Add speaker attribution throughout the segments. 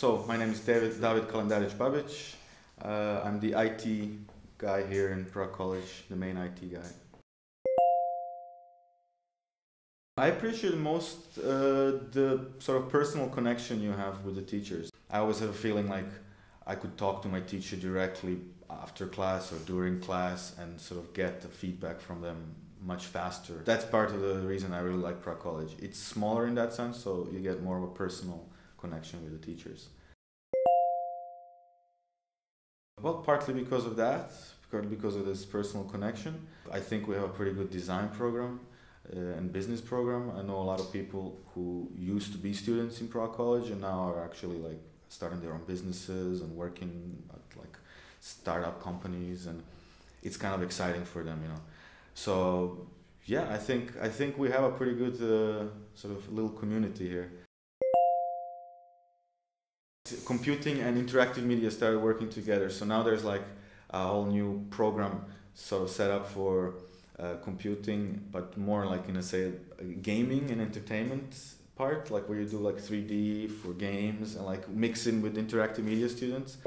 Speaker 1: So my name is David David Kalendaric Babic. Uh, I'm the IT guy here in Prague College, the main IT guy. I appreciate most uh, the sort of personal connection you have with the teachers. I always have a feeling like I could talk to my teacher directly after class or during class and sort of get the feedback from them much faster. That's part of the reason I really like Prague College. It's smaller in that sense, so you get more of a personal connection with the teachers. Well, partly because of that, partly because of this personal connection. I think we have a pretty good design program uh, and business program. I know a lot of people who used to be students in Prague College and now are actually like starting their own businesses and working at like startup companies and it's kind of exciting for them, you know. So yeah, I think I think we have a pretty good uh, sort of little community here. Computing and interactive media started working together, so now there's like a whole new program sort of set up for uh, computing, but more like in a say gaming and entertainment part, like where you do like 3D for games and like mixing with interactive media students.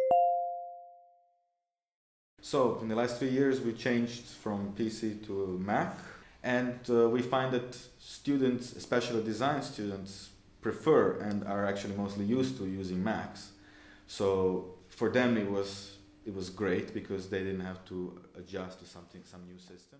Speaker 1: So in the last three years, we changed from PC to Mac, and uh, we find that students, especially design students, prefer and are actually mostly used to using Macs. So for them, it was it was great because they didn't have to adjust to something, some new system.